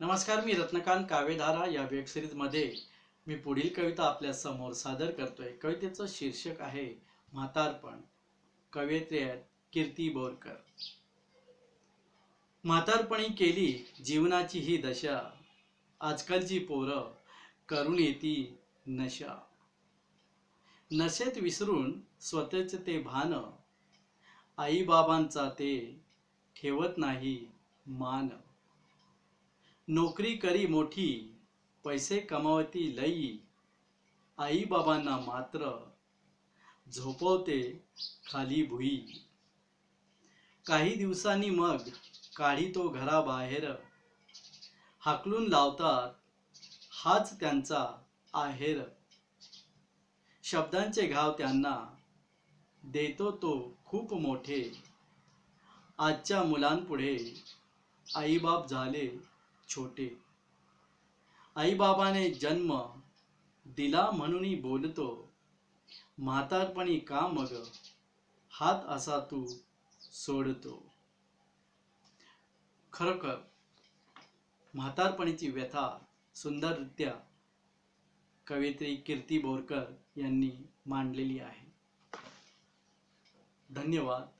नमस्कार मी रत्नकांत काव्यधारा या वेबसिरीजमध्ये मी पुढील कविता आपल्यासमोर सादर करतोय. कवितेचं शीर्षक आहे म्हातारपण. कवयित्री आहेत कीर्ती बोरकर. म्हातारपणी केली जीवनाची ही दशा. आजकालची पोरं करून येती नशा. नशेत विसरून स्वतःच ते भान. आई बाबांचा ते ठेवत नाही मान. नोकरी करी मोठी पैसे कमावती लई. आईबाबांना मात्र झोपवते खाली भुई. काही दिवसांनी मग काढी तो घराबाहेर हाकलून लावतात हाच त्यांचा आहेर. शब्दांचे घाव त्यांना देतो तो खूप मोठे. आजच्या मुलांपुढे आईबाप झाले छोटे. आईबाबाने जन्म दिला म्हणून बोलतो म्हातारपणी का मग? हात असा तू सोडतो. खरोखर म्हातारपणीची व्यथा सुंदररित्या कवयित्री कीर्ती बोरकर यांनी मांडलेली आहे. धन्यवाद.